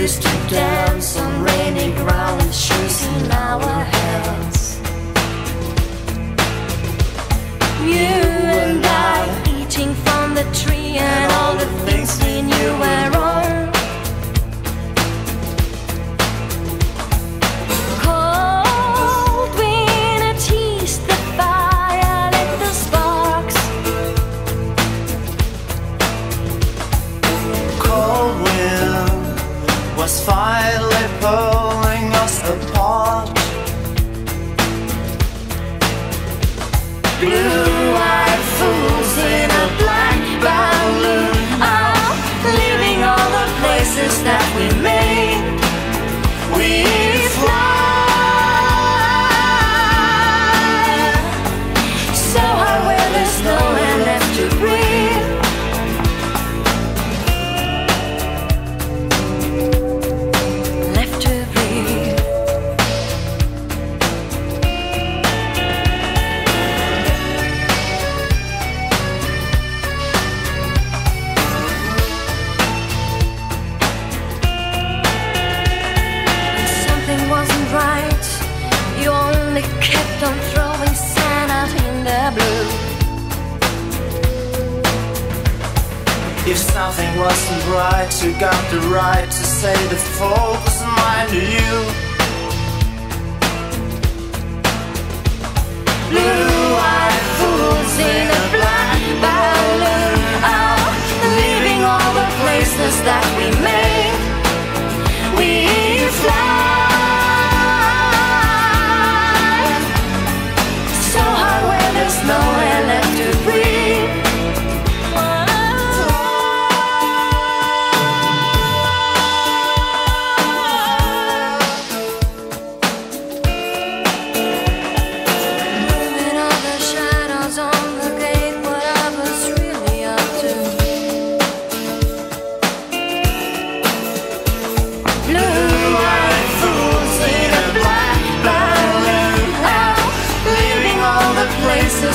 used to dance on rainy ground with shoes in our hands. You and I eating from the tree and all the finally pulling us apart. Blue-eyed fools in a black balloon are leaving all the places that we made. On throwing sand out in the blue. If something wasn't right, you got the right to say the fault was mine to you.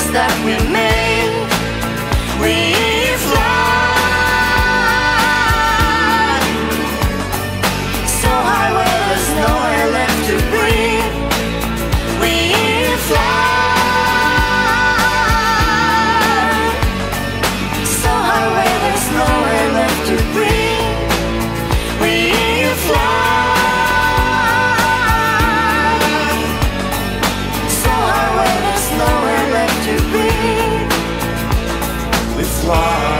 that we made. fly.